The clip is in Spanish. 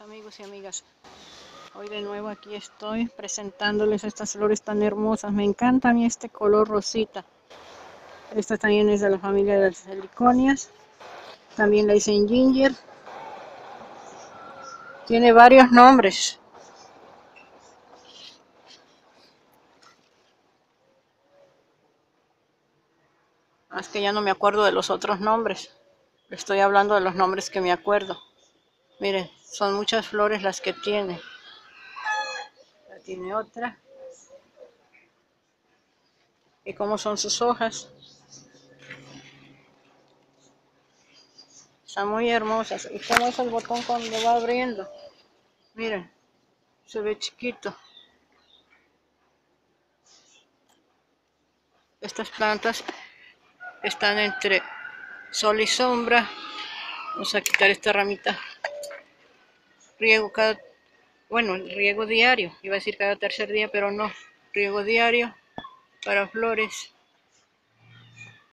amigos y amigas. Hoy de nuevo aquí estoy presentándoles estas flores tan hermosas. Me encanta a mí este color rosita. Esta también es de la familia de las heliconias también la dicen ginger. Tiene varios nombres. Ah, es que ya no me acuerdo de los otros nombres. Estoy hablando de los nombres que me acuerdo Miren, son muchas flores las que tiene. Ya tiene otra. ¿Y cómo son sus hojas? Están muy hermosas. ¿Y cómo es el botón cuando va abriendo? Miren, se ve chiquito. Estas plantas están entre sol y sombra. Vamos a quitar esta ramita riego cada, bueno, riego diario, iba a decir cada tercer día, pero no, riego diario para flores